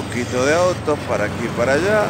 poquito de autos para aquí y para allá.